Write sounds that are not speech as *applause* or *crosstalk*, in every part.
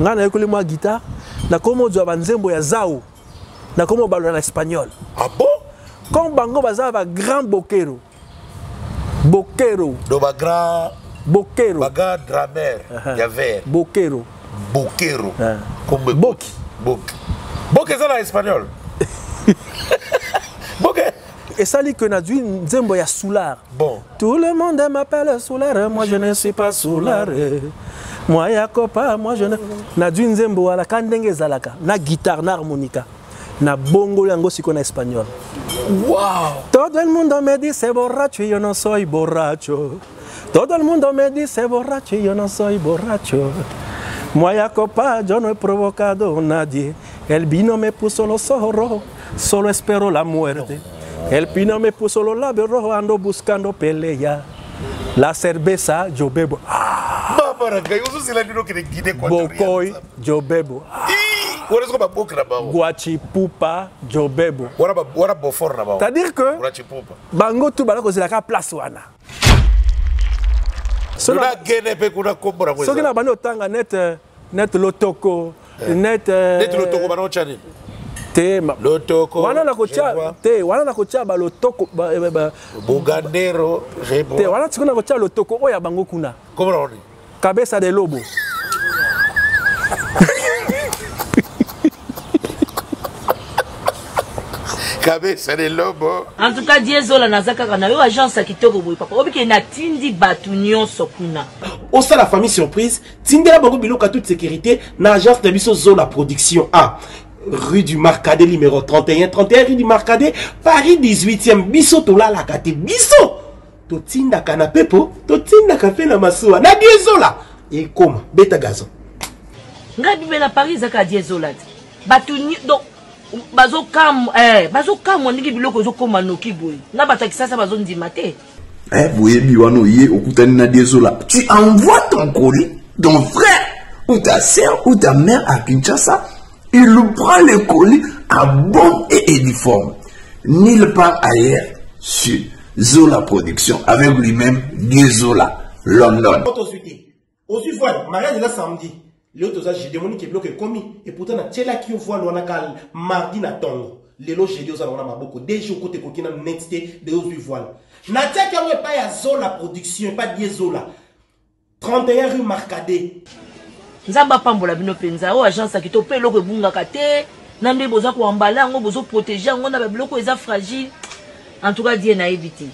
ngai nayekoli mwa guitare nakomi ozwa banzembo ya zao nakomi obalola na espagnol. Ah bon? Comme bango baza bagrand bokero bokero do bagrand bokero bagrand dramere ya vert bokero bokero Ah. Comme- Boki. boki boki eza na espagnol. *laughs* Boki esali ke nazwi nzembo ya soulard. Bon. Tout le monde m'appelle Soulard, moi je ne suis pas Soulard. Moi Yakopa, moi je ne. Na dwi nzembo wala ka ndenge ezalaka na guitare na harmonica na bongo yango siko na espagnol. wow Todo el mundo me dice borracho y yo no soy borracho. Todo el mundo me dice borracho y yo no soy borracho. Moi Yakopa, yo no he provocado a nadie. El vino me puso los ojos rojos, solo espero la muerte. El vino me puso los labios rojos, ando buscando pelea. laserbesa jobebo bokoy jobebo guachipupa jobebo c'est-à-dire que bango tu baza kozelaka place wana. Soki na bandi otanga nete lotoko nete eh, lotoko banaocanini te lotoko wana na je kotia vois. te wana na kotia balotoko ba- ba- ba- bugandero te wana sikoyo na kotia lotoko oyo ya bango kuna? Kabesa de lobo. *laughs* Kabesa de lobo. En tout cas die ezola naza kaka na yo agence ya kitoko boye papa. Obike natindi bato nyonso kuna. Osala famille surprise tindela bango biloko ya toute sécurité na agence na biso zola production a rue du marcadet numéro 31 31 rue du marcadet paris 18e biso tolalaka te biso! Totindaka na pepo totindaka mpe na masuwa. Na diesola ekoma beta gazon ngai bibe na paris ezaka die ezola te. Bato nyi- donc bazokamwa eh, bazokamwa ndenge biloko ezokóma noki boye. Na bato ya kisasa bazondima te. Eh, boyebi wana oye okutani na diesola tu envoies ton colis ton frère ou ta sœur ou ta mère à Kinshasa il prend le colis à bonne et uniforme. Nulle part ailleurs sur Zola Production avec lui-même Diesola London. Tozwi te ozwi voile mariage eza samedi. Lelo toza jeudi emoniki biloko ekomi et pourtant natielaki yo voile wana ka mardi na ntongo lelo jeudi oza nango na maboko de ozwi voile. Natiaki yango epai ya zola production epai die zola 31 rue marcadet nzambe apambola bino mpenza. Oyo agence ya kitoko mpe eloko ebungaka te. Na nde boza koambala yango bozoprotege yango na babiloko eza fragile. En tout cas die nayebi te.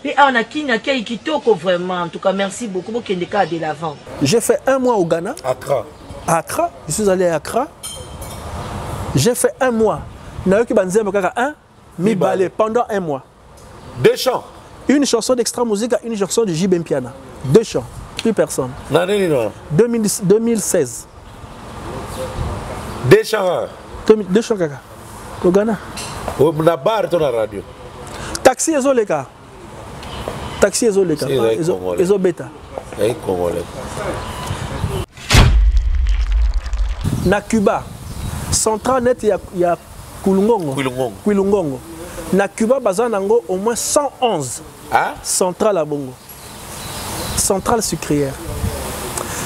Mpe awa na kini akei kitoko vraiment. En tout cas merci beaucoup. Bokende kaka de l'avant. J'ai fait un mois au Ghana. Accra. À Accra? Je suis allé à Accra. J'ai fait un mois. Nayoki banzembo kaka un mibale pendant un mois. Deux chants. Une chanson d'extra musique une chanson de Jibem Piana deux chants plus personne. Nini wana 2000 2016 deux chants. 2000 deux chants kaka. Au Ghana. Na bar to na radio. Taxi ezoleka taxi ezoleka Si, ezali Ezo- Congolais. ezobeta ei congolais. Na cuba. Central net ya, ya kulungongo. Kwilungongo. kwilungongo na cuba baza nango au moins 111 ah? Centrale ya bongo centrale sucrière.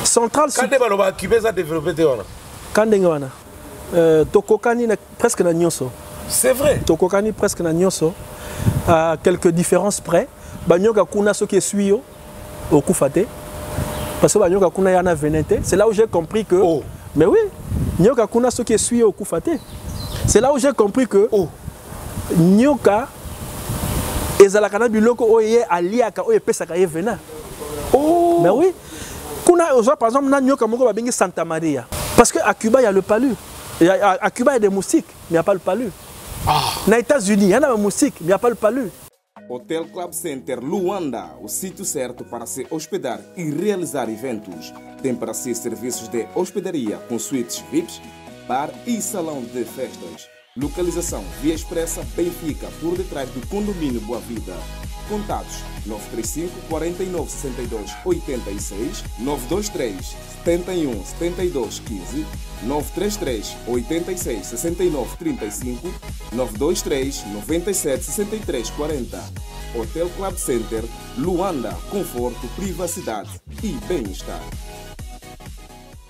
Centrale ka nde balobaka kibe eza développé te wana? Ka ndenge wana euh, tokokani na, presque na nyonso c'est vrai. Tokokani presque na nyonso à quelques différences près banyoka kuna soki esui yo okufa te parce que banyoka kuna ya na venin te c'est là où j'ai compris que Oh. mais oui nyoka kuna soki esui yo okufa te c'est là où j'ai compris que Oh. nyoka ezalaka na biloko oyo ye aliaka oyo epesaka ye venin oh. mais oui kuna par exemple na nyoka moko babengi santa maria parce que à cuba il y a le palu y a- à, cuba il y a des moustiques mais il n'y a pas le palu na états-unis il y a des moustiques mais il n'y a pas le palu Hotel Club Center Luanda, o sítio certo para se hospedar e realizar eventos. Tem para si serviços de hospedaria com suítes VIPs, bar e salão de festas. Localização Via Expressa Benfica, por detrás do condomínio Boa Vida. Contatos 935 49 62 86 923 71 72 15 933 86 69 35 923 97 63 40 Hotel Club Center Luanda, conforto, privacidade e bem-estar.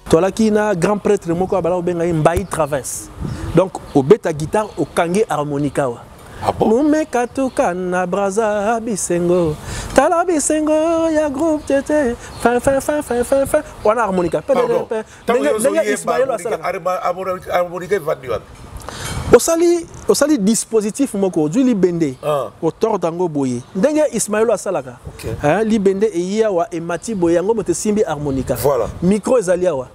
tolaki na grand prêtre moko abala obenga ye mbai traverse donc obeta guitare okangi harmonica wa. Ah bon? momeka tuka na braza bisengo. Tala bisengo ya groupe tete. Fff wana harmonica. Ndenge ismael asalaka osali osali dispositif moko ozwi libende. Ah. otorda yango boye. Ndenge ismaelo asalaka okay. libende eya wa emati boye yango moto esimbi harmonica. Voilà. micro ezali awa.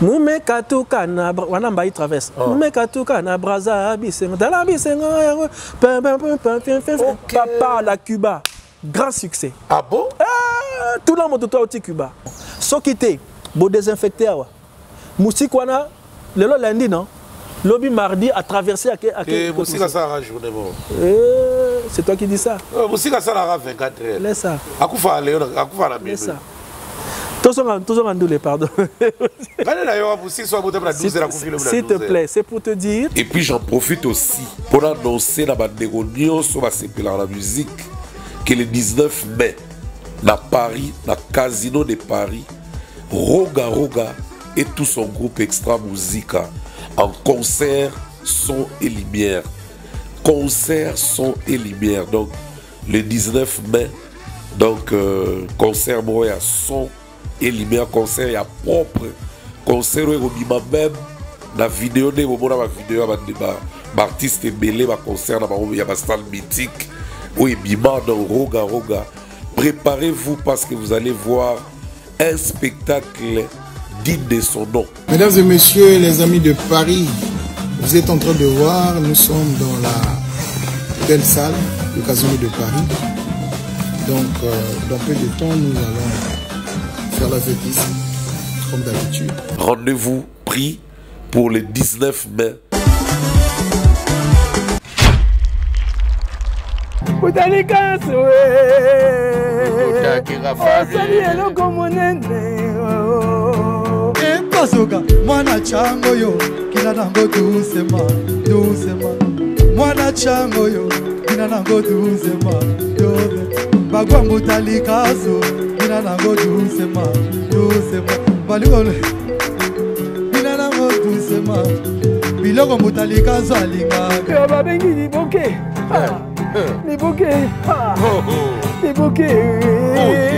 Mumeka tuka na wana mbai traverse. Mumeka tuka na braza bisengo tala bisengo yango pin, pin, pin, pin, pin, pin, pin. Ok. papa la cuba grand succès. Ah bon? Ah, tuna moto to auti cuba. Soki te bodesinfecte awa. Musike wana lelo lundi non? Lobi mardi atraverse ake, Eh, ake mosika asalaka journée Eh, c'est toi qui dis ça. Eh, mosika asalaka 24 heures laisse ça. Akufaka leo na- akufaka na laisse ça pardon ngane na yo mosi so abotami na 12 heures akufi lobi na s'il te 12 heures. plaît c'est pour te dire Et puis j'en profite aussi pour annoncer bandeko nyonso basepelaka na musique que le 19 mai na Paris, na Casino de Paris, Roga Roga et tout son groupe Extra Musica en concert son et lumière. Concert son et lumière. Donc le 19 mai, donc euh, concert moi à son et lumière, concert ya propre, concert où il même na vidéo nde bomona bavideo ya baartiste ebele baconcert na bango ya bastale mythique oyo ebima donc roga roga. Préparez-vous parce que vous allez voir un spectacle digne de son nom. Mesdames et messieurs, les amis de Paris, vous êtes en train de voir, nous sommes dans la belle salle, le Casino de Paris. Donc, euh, dans peu de temps, nous allons faire la fête ici, comme d'habitude. rendez-vous pris pour le 19 mai. Otali kasi osali eloko monene. Epasoka mwana chango yo. Kina nango dusema dusema mwana chango oyo bina nango duzema doze bagwangu talikaso bina nango duzema duzema balikolo bina nango duzema biloko mutalikaso alingaka. Babengi liboke. Ah, eh, eh. Liboke. Ah, oh, oh. Liboke. Oh.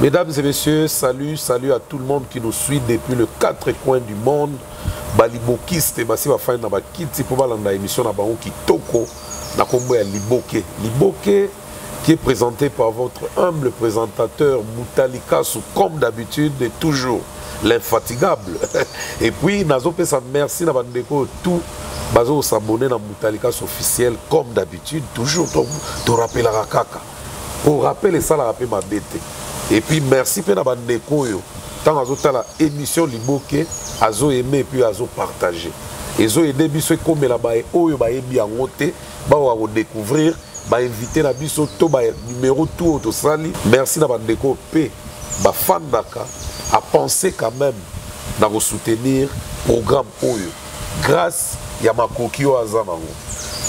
Mesdames et messieurs, salut, salut à tout le monde qui nous suit depuis le quatre coins du monde. balibokiste basi bafandi na bakiti mpo balanda émission na bango kitoko na kombo ya liboke. Liboke qui est présenté par votre humble présentateur Moutalikasu comme d'habitude et toujours l'infatigable. *laughs* Et puis nazopesa merci na bandeko tout. Bazo s'abonner na Moutalikasu officiel comme d'habitude toujours. To, rappelaka kaka. Po rappel esalaka mpe mabe te et puis merci mpe na bandeko oyo. Ntango azotala émission liboke azoyeme epuis azopartage ezoyede biso ekomela baye oyo bayebi yango te baoka kodécouvrir bainvité na biso to banumero tu oyo tosali. Merci na bandeko mpe bafandaka apense quand même na kosoutenir programme oyo. Grâce ya makoki oyo aza nango.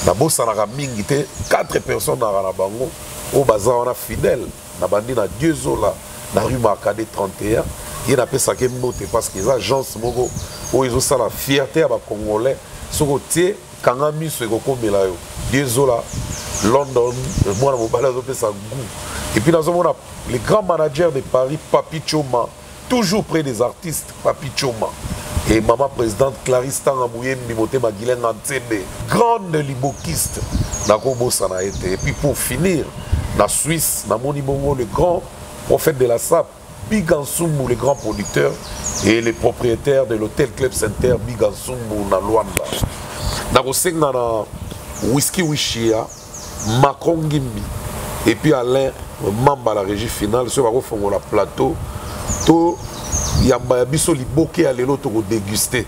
Nabosanaka mingi te 4 personnes naka na bango oyo baza wana fidèle na bandi na dieu zola na rue marcade 31 ye napesaki mbote parce que eza agence moko oyo ezosala fierté ya bacongolais soki otie kanga miso ekokomela yo. Dieu zola london mwana mobali azopesa goût et puis nazomona le grand manager de paris papi choma toujours près des artistes papi choma et maman présidente clarisse tanga muyembi motema gilenga ntsebe grande libokiste nakobosana ye te et puis pour finir na suisse namoni bongo le grand prophète de la sap bigansumbu le grand producteur et le propriétaire de l'hôtel club center bigansumbu na lwanda nakosenga na whisky wishia macron ngimbi et puis alain mamba la régie finale soki bakofongola plateau. To yamba ya biso liboke ya lelo tokodeguste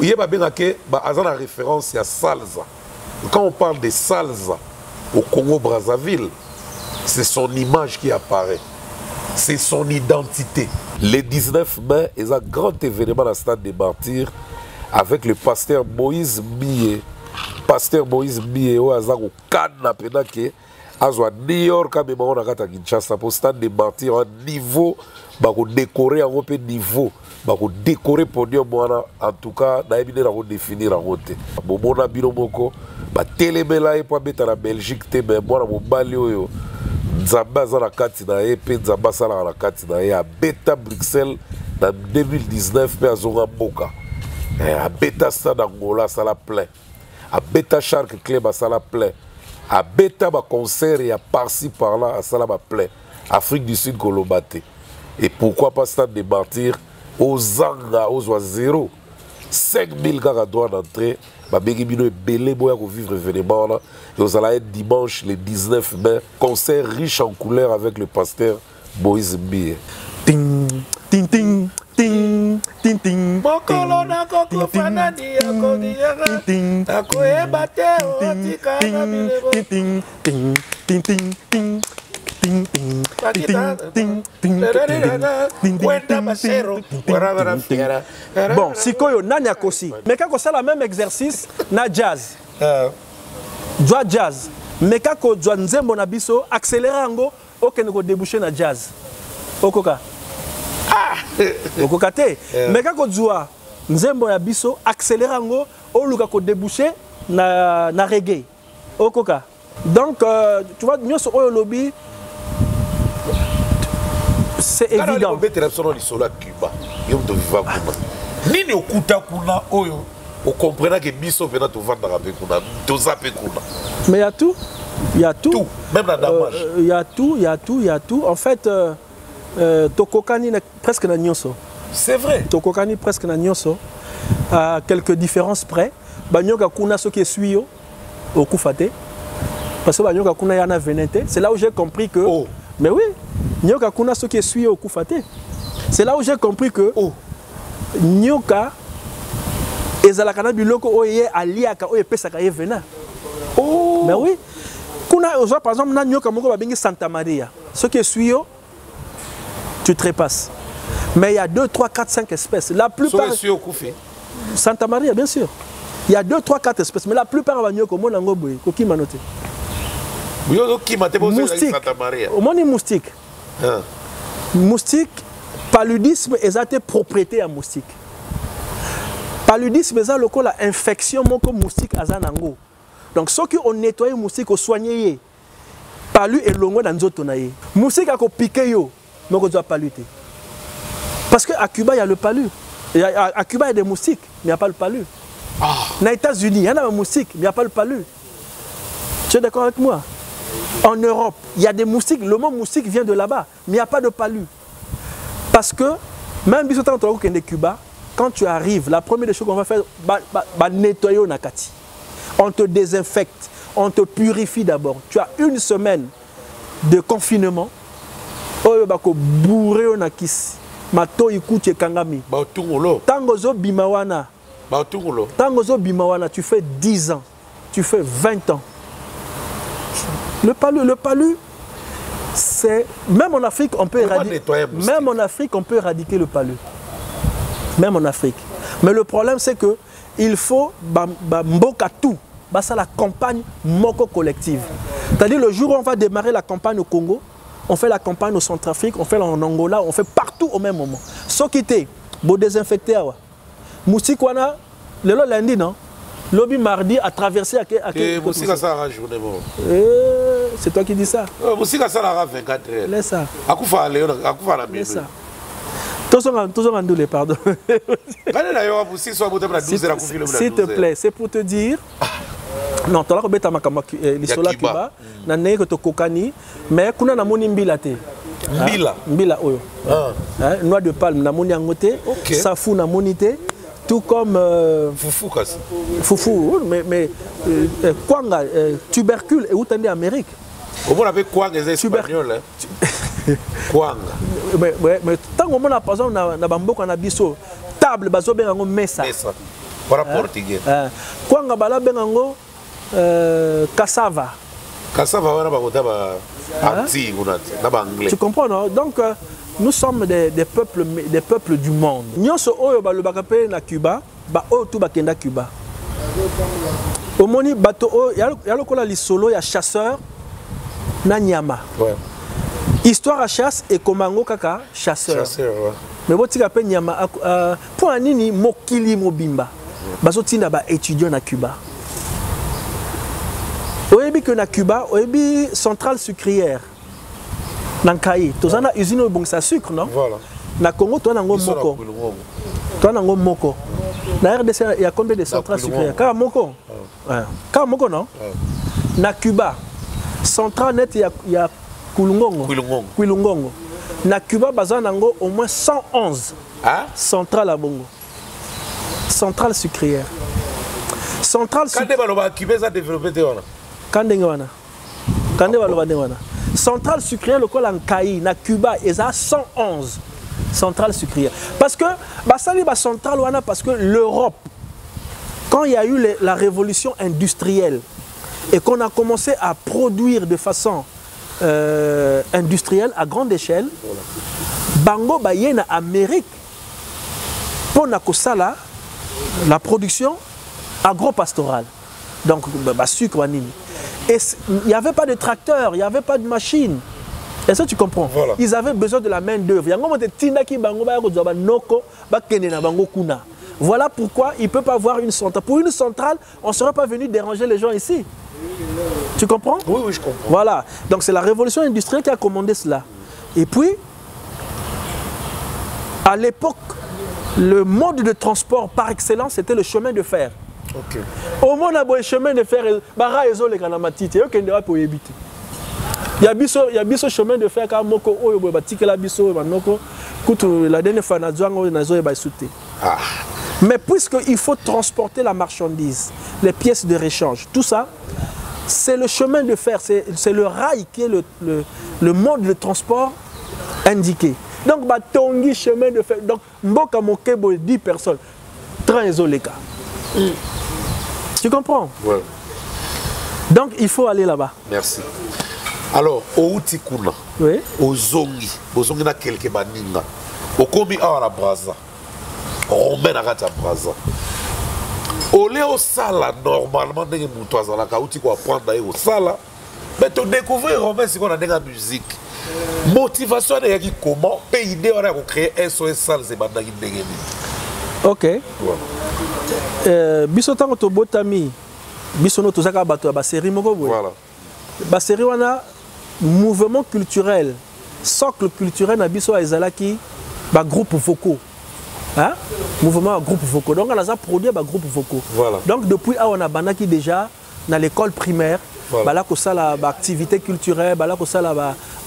ye babengaki aza na référence ya salza quand on parle de salza au congo brazzaville c'est son image qui apparaît. C'est son identité. Le 19 mai eza grand événement na stade de martyr avec le pasteur moïse mie pasteur moïse oyo aza kokana mpena ke azwa new york amema ngo na kati ya kinshasa. Mpo stade de martir wana niveau bakodekore yango mpe niveau bakodekore podium wana. En tout cas nayebi nde nakodéfinir yango batelemela ye mpo abeta na belgique te me mwana mobali oyo nzambe aza na kati na ye mpe nzambe asalaka na kati na ye. Abeta bruxelles na 2019 mpe azonga mboka. Eh, abeta stade angola asala plein. Abeta shark club asala plein. Abeta baconcert ya parci parla asala baplein afrique du sud koloba te. Et pourquoi pas stade de martyr ozanga ozwa 0 5000 kaka droit d'entrée babenge bino ebele boya kovivre événement wana ezozala être dimanche le 19 mai concert riche en couleurs avec le pasteur boïse mbie mokolo nakokufana diakodiaka akoyeba te otikana bilebo. bon sikoyo nani akosi? Meka kosala meme exercice na jazz. Zwa jazz. Meka kozwa nzembo na biso accéléré yango okende kodebouche na jazz. Okoka? Okoka te? Meka kozwa nzembo ya biso accéléré yango oluka kodebouche na, na reggae. Okoka? Donc euh, tu vois nyonso oyo olobi c'est évident obetela biso na lisolo ya cuba? Yo moto viva kuna nini okuta kuna oyo? Okomprenake biso mpena tovandaka mpe kuna toza mpe kuna Mais il y a tout. Il y a tout. tout même na damage Euh, Il y a tout, il y a tout, il y a tout. En fait, euh, euh, Tokokani na- presque na nyonso. c'est vrai Tokokani presque na nyonso. À quelques différences près. Banyoka kuna ce qui est suyo au Koufate. Parce que Banyoka kuna yana venete. C'est là où j'ai compris que. Oh. Mais oui. Nyoka kuna ce qui est suyo au Koufate. C'est là où j'ai compris que. Oh. Nyoka ezalaka na biloko oyo ye aliaka oyo epesaka ye vena oh. mais oui kuna ozwa par exemple na nyoka moko babengi santa maria soki esui yo tu trépasses mais il y a 2 3 4 5 espèces la plupart soki esui okufi santa maria bien sûr il y a 2 3 4 espèces mais la plupart ya banyoka omona yango boye kokimano te yo te moustique omoni moustique. Moustique paludisme eza te propriété ya moustique. Paludisme eza lokola infection moko moustique aza nango donc soki onettoye moustique osoigne ye palu elongo na nzoto na ye moustique akopike yo. Moko ozwa palu te parce que à cuba il y a le palu. À, cuba il y a des moustiques mais il n'y a pas le palu. Na états-unis il y en a des moustiques mais il n'y a pas le palu. Tu es d'accord avec moi? En Europe, il y a des moustiques. Le mot moustique vient de là-bas, mais il n'y a pas de palu. Parce que, même si tu es Cuba, quand tu arrives, la première des choses qu'on va faire, c'est nettoyer au Nakati. On te désinfecte, on te purifie d'abord. Tu as une semaine de confinement. oyo bakobourre yo na kisi matoi kuti ekangami baotungolo ntango ozobima wana baotungolo ntango ozobima wana tu fais 10 ans tu fais 20 ans le palu le palu c'est même en Afrique on peut éradiquer même en Afrique on peut éradiquer le palu. Même en Afrique. Mais le problème c'est que il faut mboka tout. Ça la campagne moko collective. C'est-à-dire le jour où on va démarrer la campagne au Congo on fait la campagne au Centrafrique on fait en Angola on fait partout au même moment. Soki te bo désinfecter moustique wana lelo lundi non? Lobby mardi a traversé à quel eh, C'est toi qui dis ça. Moussika Sarah 24 heures. Laisse ça. Akoufa la Laisse ça. Toujours en douleur, pardon. *laughs* S'il te plaît, c'est pour te dire. Non, tu as dit que l'isola Cuba, na nenge to kokani, mais kuna na moni mbila te. Mbila. Mbila oyo. Eh, noix de palme na moni angote, safu na moni te. Tout comme euh, fufu kasi. Fufu oui, mais, mais euh, euh, kwanga euh, tubercule eutandi amérique? Omona mpe kwanga eza Tuber- espagnol eh. kwanga. *laughs* Mais- mais mais ntango omona par exemple na, bamboka na biso table bazobenga yango mesa. Wana portugais kwanga balabenga yango euh, cassava. Kasava wana bakota ba anti kuna na baanglais tu comprends non? Donc euh, nous sommes des, des, peuples, des peuples du monde. Nyonso oyo balobaka mpe na cuba baoyo tu bakenda cuba. Omoni bato oyo ya- ya lokola lisolo ya chasseur na nyama. Ouais. histoire ya chasse ekoma yango kaka chasseur. Chasseur, ouais. me botika mpe nyama ak- ah, mpo ya nini mokili mobimba? Bazotinda baétudiant na cuba. Oyebi ke na cuba oyebi centrale sucrière na nkai toza na usine oyo ebongisa sucre non? Na congo toza nango moko. toza nango moko. Na rdc il y a combien de Kwilungongo. sucrières? kaka moko? Kaka moko non? Na cuba. Centrale net ya, ya kulungongo. Kwilungongo. na cuba baza nango au moins 111 Ah? centrale à bongo. Centrale sucrière centrale sucrière on baloba cuba eza développé te wana? Ka ndenge wana. Ka nde baloba ndenge wana centrale sucrière lokola nkai na cuba eza 111 centrale sucrière parce que basali bacentrale wana parce que l'europe quand il y a eu la révolution industrielle et qu'on a commencé à produire de façon euh, industrielle à grande échelle bango baye na amérique mpo na la production agro-pastorale donc ba- basucre banini et c- il n'y avait pas de tracteur il n'y avait pas de machine est-ce que tu comprends? Voilà. ils avaient besoin de la main d'œuvre voilà pourquoi il ne peut pas avoir une centrale pour une centrale on ne serait pas venu déranger les gens ici tu comprends? Oui, oui, je comprends. voilà. Donc c'est la révolution industrielle qui a commandé cela. Et puis, à l'époque, le mode de transport par excellence, c'était le chemin de fer. Ok. Au moins, on a le chemin de fer, bara ezole kana matiti, yo kende wa po yebite. Ya biso ya biso chemin de fer ka moko oyo boye batikela biso banoko kutu la dernière fois na zwango na zo ba sute. Ah. Mais puisqu'il faut transporter la marchandise, les pièces de réchange, tout ça, c'est le chemin de fer, c'est c'est le rail qui est le, le, le mode de transport indiqué. Donc, batongi chemin de fer. Donc, mboka mokebo 10 personnes. Train ezoleka. Tu comprends Ouais. Donc, il faut aller là-bas. Merci. Alors, outi kuna. Oui. ozongi bozongi na kelke baninga okomi awa na braza romain na kati ya braza ole osala normalement ndenge moto azalaka auti koapprendre ye kosala me todécouvrir romain sikoyo na ndenge musique motivation wana eyaki comment mpe ide wana ya kocréer sos sales ebandaki ndenge nini Ok. Voilà. Euh, biso ntango tobotami biso no tozaka bato ya basérie moko boye Voilà. basérie wana mouvement culturel socle culturel na biso ezalaki bagroupe vocaux hein? mouvement groupe vocaux donc naza produit bagroupe vocaux Voilà. donc depuis awa na bandaki déjà na l'école primaire Voilà. bala kosala baactivité culturelle bala kosala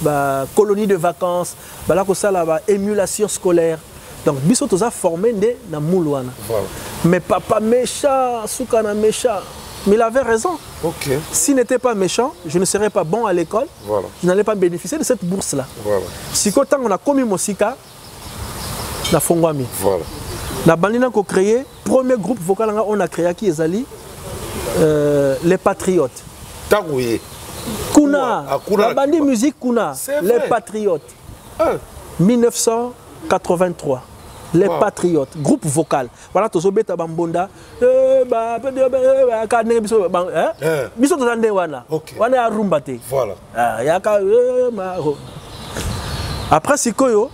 bacolonie de vacances bala kosala baémulation scolaire donc biso toza formé nde na mulu wana Voilà. mais papa méchant suka na méchant mais il avait raison Ok. s'il n'était pas méchant, je ne serais pas bon à l'école, Voilà. je n'allais pas bénéficier de cette bourse-là. Voilà. Si quand on a commis Mosika, na fongwami. Voilà. Na bandina ko créé, premier groupe vocal nga, on a créé qui ezali euh, les patriotes. ntango ye Kuna, Kuna la na bandi Cuba. musique Kuna, les patriotes. Ah, 1983. Les Wow. patriotes, groupe vocal. Voilà, tozobeta bambonda. Eh, ba, pe- de- be- ba, ka ndenge biso? Eh. Biso toza nde wana. Wana ya rumba te. voilà Ah, yaka eh, après sikoyo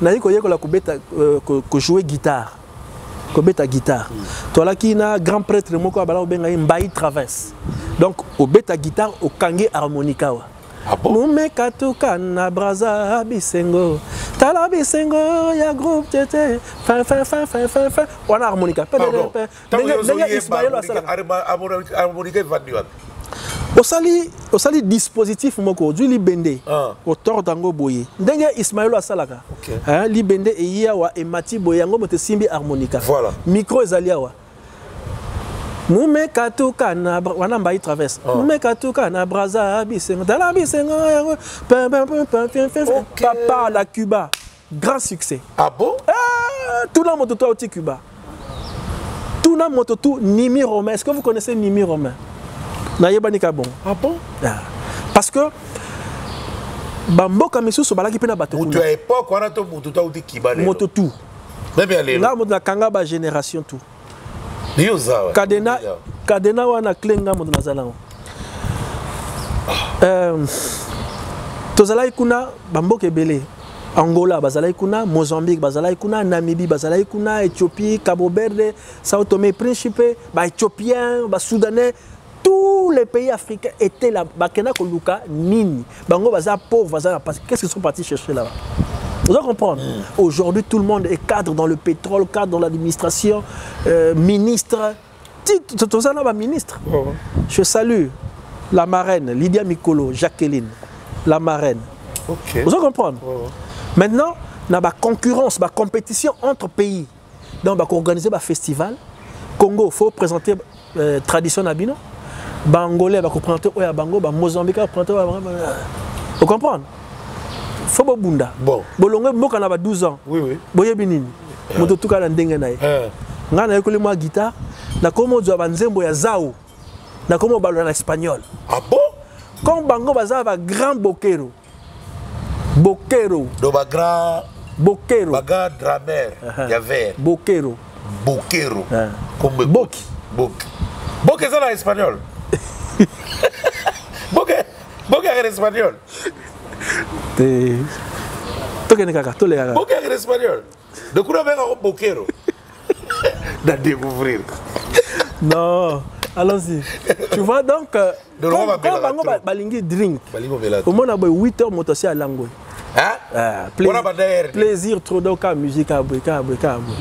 nayi koyekola kobeta euh, ko- kojouer guitare kobeta guitare toalaki na grand prêtre moko abala kobenga ye mbai traverse donc obeta guitare okangi harmonika Ah bon? Momeka tuka na braza bisengo. Tala bisengo ya groupe tete fin wana harmonika. Pe- ndenge harmonica- asalaka osali osali dispositif moko ozwi libende. Ah. otorda yango boye. Ndenge ismaelo asalaka libende eyi awa emati boye yango moto esimbi harmonika. Micro ezali awa mumeka tuka na wana mbai traverse. Mumeka tuka na braza bisengo tala bisengo yango pin, pin, pin, pin, pin, pin, pin. Ok. papa la cuba grand succès. Ah bon? Ah, tuna moto to auti cuba. Tuna moto tu nimi romain. Est ce que vous connaissez nimi romain? Nayebani ka bon ah bon? Ah. parce que bamboka misusu balaki mpe na bato moto kuna ya époque wana to moto to auti kiba moto tu meme ya lelo. Nga moto nakanga bagénération wa kadena kadena wana clenga moto naza nango Euh, tozalaki kuna bamboka ebele. Angola bazalaki kuna mozambique bazalaki kuna namibie bazalaki kuna éthiopie cabo verde sao tome et principe baéthiopien basoudanais tous les pays africains étaient là. Bakenda koluka nini bango baza pauvre baza na pasi qu'est-ce qu'ils sont partis chercher là-bas vous allez comprendre Aujourd'hui, tout le monde est cadre dans le pétrole, cadre dans l'administration, euh, ministre. Ti- tu- tu- ça, là, bah, ministre. Je salue la marraine, Lydia Mikolo, Jacqueline, la marraine. Ok. Vous allez comprendre Maintenant, il y a une concurrence, une compétition entre pays. Donc, on va organiser un festival. Congo, il faut présenter euh, tradition nabino. Bangolais, va présenter Oya Bango, ba Mozambique, va présenter Oya Bango. Vous comprenez faut bobunda bolongo mboka na ba 12 ans. Boyebi nini? Moto tuka na ndenge na ye. Eh. ngai nayekoli mwa guitare nakomi ozwa banzembo ya zao. Nakomi obalola na espagnol. Ah comme bango baza bagrand bokero bokero bokero bokero Eh. boki boki eza na espagnol. *laughs* Boki yaka na espagnol te. Tokende kaka tolekaka. Boki yaka na espagnol. De kuna bengako bokero na découvrir. Non allons-y. Tu vois donc euh, De comme loin, comme babelaka bango trop. ba- balingi drink. Balingi omela te omona boye 8 heures moto asi alango Hein? Wana badaire plaisir trop *laughs* donc ka musique aboye ka aboye ka aboye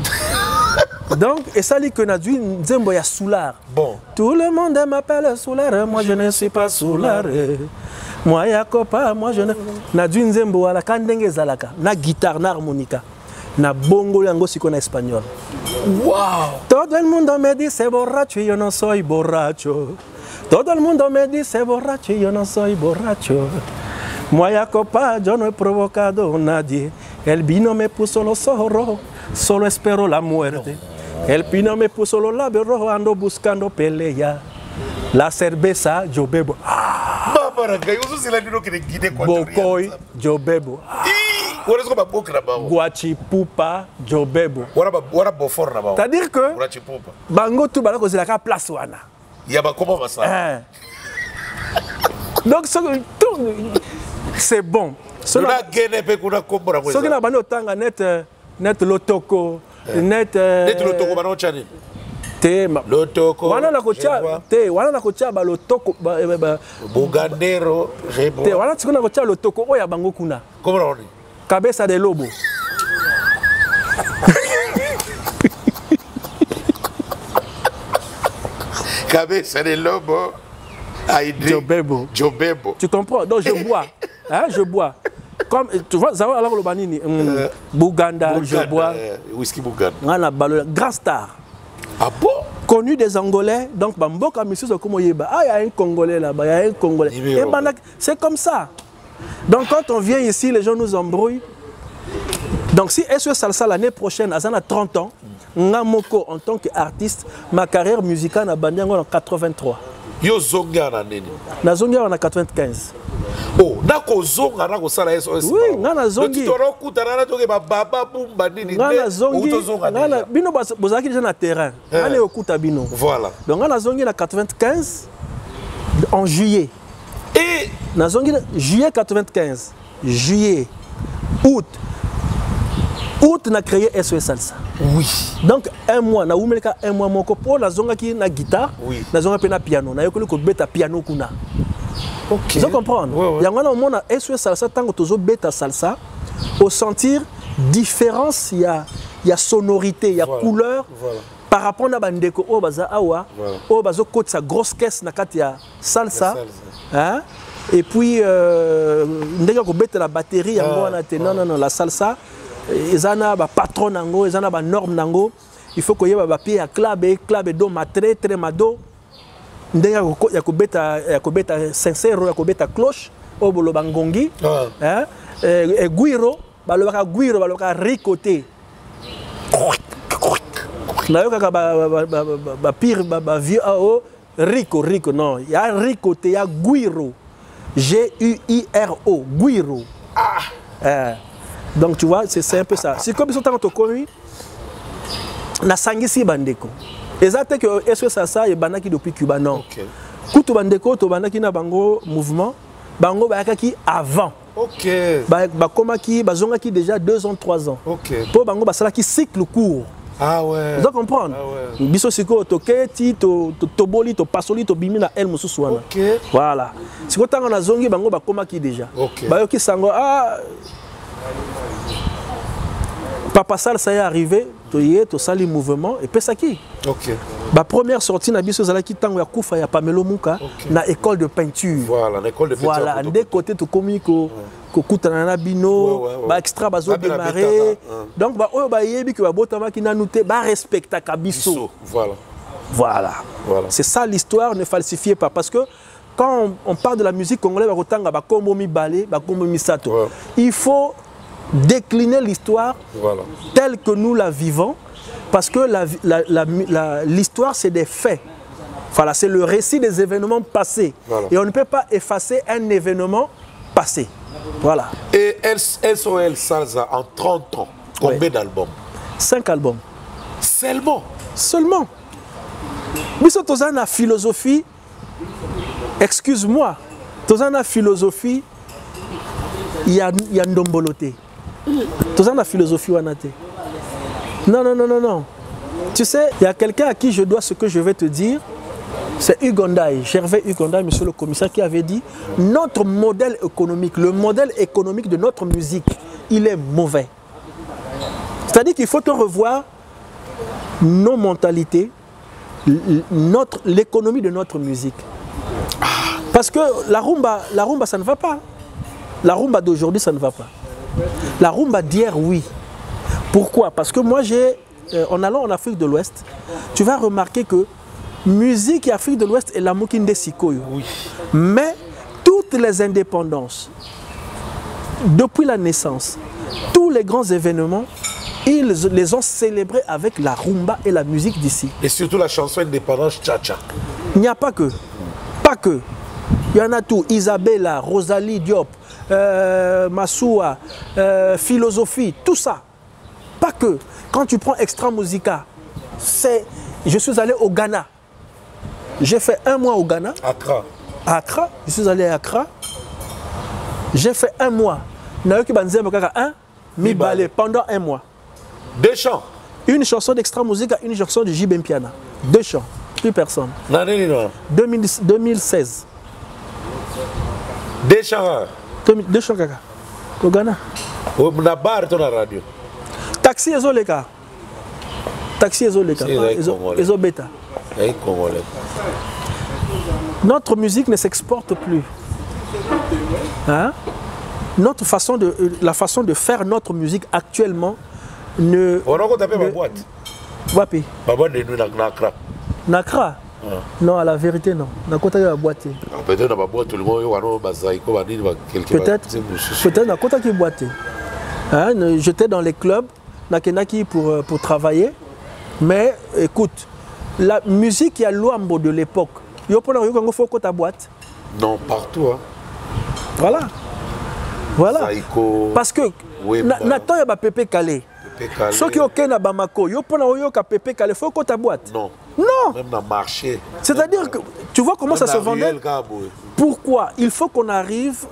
donc esali que nazwi nzembo ya soulard. Bon. Tout le monde m'appelle Soulard, moi je ne suis pas Soulard. Moi Yakopa, moi je ne. Na dwi nzembo wala ka ndenge ezalaka na guitare na harmonica na bongo yango siko na espagnol. wow Todo el mundo me dice borracho y yo no soy borracho. Todo el mundo me dice borracho y yo no soy borracho. Moi Yakopa, yo no he provocado a nadie. El vino me puso los ojos rojos, solo espero la muerte. El vino me puso los labios rojos, ando buscando pelea. la serbesa jobebo bokoy jobebo guachipupa jobebo c'est-à-dire que bango tu bala kozelaka place wana. Eh. Donc c'est bon. Soki na bandi otanga net net lotoko net euh, net lotoko bana otyanini te lotoko wana nakotia te wana nakotia balotoko eh, bugandero te wana sikoyo nakotia lotoko oyo ya bango kuna? Kabesa de lobo. *laughs* Kabesa de lobo jobebo. Jobebo. Tu comprends? Donc je bois. *laughs* Hein, je bois. Comme tu vois ça va alors le banini mm, euh, Bouganda, Bouganda je bois. euh, whisky Bouganda voilà grand star. Ah bon connu des Angolais, donc Bamboka. Ah, il y a un Congolais là-bas, il y a un Congolais. Et C'est comme ça. Donc quand on vient ici, les gens nous embrouillent. Donc si SOS Salsa l'année prochaine, à 30 ans, Ngamoko en tant qu'artiste, ma carrière musicale bandi yango en 83. yo ozongi awa na nini? Nazongi awa na 95 oh nakozonga nakosala soswi nga nazongitokutana na toke bababa bumba nininga bino bozalaki deja na terrain. Eh. Nga na ekokuta bino. Voilà. Donc nga nazongi na 95 en juillet. Nazongi juillet 95 juillet août. Août na créé SOS Salsa oui donc un mois naumeleka un mois moko mpo nazongaki na guitare Oui. nazonga mpe na piano nayokoli kobeta piano kuna ok ozo comprendre Ouais, ouais. yango wana omona SOS Salsa ntango tozobeta salsa osentir différence ya, ya sonorité ya Voilà. couleur Voilà. par rapport na bandeko oyo baza awa Voilà. oyo bazokotisa grosse caisse na kati ya salsa Ya hein? et puis euh, ndenge ya kobetela batterie yango Ah, wana te non, non, non, la salsa eza na bapatron na yango eza na banorme na yango il faut koyeba bapie ya club club edoma tre tre mado. Ndenge ya kobeta ya kobeta sincero ya kobeta cloche oyo boloba ngongi ah. eh, eh, guiro balobaka guiro balobaka riko te nayokaka bapire bavieux ao riko riko non. Ya riko te ya guiro. G u i r o guiro. Ah. eh. Donc tu vois c'est un peu ça. Sikoyo biso ntango tokomi nasangisi bandeko. Eza te ke sos asa ebandaki depuis cuba? Non. Ok. kutu bandeko oyo tobandaki na bango mouvement bango bayakaki avant. Ok. Ba- bakomaki bazongaki déjà deux ans trois ans. Ok. Mpo bango basalaki cycle court. Ah ouais. Oza comprendre Ah ouais. biso sikoyo toketi to- to- toboli topasoli tobimi na ele mosusu wana. Ok. Voilà. Sikoyo ntango nazongi bango bakomaki déjà. Ok. bayoki sango ah, papa salsa ye arrivé toye tosali mouvement epesaki ok. Bapremière sortie na biso ezalaki ntango ya kufa ya pamelo muka na école de peinture. Voilà na école de peinture voilà Poto- nde kote tokomi ko- kokutana na bino Ouais, ouais, ouais. baextra Babela bazodémarre betaka, hein. donc baoyo bayebi ke babotamaki nanu te barespectaka biso biso voilà. Voilà. Voilà. c'est ça l'histoire ne falsifiez pas parce que quand on, parle de la musique congolaise bakotanga bakombo mibale bakombo misato. Ouais. il faut décliner l'histoire voilà telle que nous la vivons, parce que l'histoire, c'est des faits. Voilà, c'est le récit des événements passés. Voilà. Et on ne peut pas effacer un événement passé. Voilà. et SOL Salsa en 30 ans combien d'albums? Cinq albums. seulement? Seulement. Biso toza na philosophie, excuse-moi, toza na philosophie, il y a, y a. Toza na philosophie wana. Non, non, non, non, non. Tu sais, il y a quelqu'un à qui je dois ce que je vais te dire. C'est Ugondaï, Gervais Ugondaï, monsieur le commissaire, qui avait dit notre modèle économique, le modèle économique de notre musique, il est mauvais. C'est-à-dire qu'il faut revoir nos mentalités, l'économie de notre musique. Parce que la rumba, la rumba, ça ne va pas. La rumba d'aujourd'hui, ça ne va pas. La rumba d'hier, oui. Pourquoi? Parce que moi, j'ai, euh, en allant en Afrique de l'Ouest, tu vas remarquer que musique et Afrique de l'Ouest est la Mokinde Sikoyo. oui Mais toutes les indépendances, depuis la naissance, tous les grands événements, ils les ont célébrés avec la rumba et la musique d'ici. et surtout la chanson indépendance Tcha-Tcha Il n'y a pas que. Pas que. Il y en a tout. Isabella, Rosalie Diop, euh, Massoua, euh, Philosophie, tout ça. Pas que. Quand tu prends Extra Musica, c'est. Je suis allé au Ghana. J'ai fait un mois au Ghana, Accra à Accra. Je suis allé à Accra. J'ai fait un mois. Mibale, pendant un mois. deux chants Une chanson d'Extra Musica, une chanson de J. Piana. Deux chants. Plus personne. na nini na 2000 2016. deux chants ah. 2000 deux chants kaka. Au Ghana. Na bar to na radio Taxi ezoleka. Taxi ezoleka. Ezobeta. Notre musique ne s'exporte plus. Hein? Notre façon de, euh, la façon de faire notre musique actuellement ne. Wapi? de na Nakra? non à la vérité non. Nakotaki babwate ah, peut-être na babwate olingo oyokano bazaiko banini peut-être nakotaki bwate j'étais dans les clubs nakendaki pour, euh, pour travailler. Mais écoute la musique ya lwambo de l'époque. Yo mpona koyoka yango fo okota boîte. Non partout hein. voilà. Voilà. Saïko, parce que weba. na ntango ya bapepe kale soki okei na bamako yo mpona koyoka pepe kale fo okota boîte. Non. Non. Même na marché. C'est-à-dire que tu vois comment ça se vendait pourquoi il faut qu'on arrive